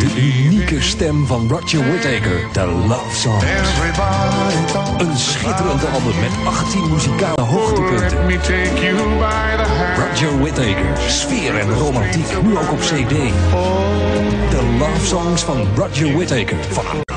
De unieke stem van Roger Whittaker, The Love Songs. Een schitterende album met 18 muzikale hoogtepunten. Roger Whittaker, sfeer en romantiek, nu ook op cd. The Love Songs van Roger Whittaker, van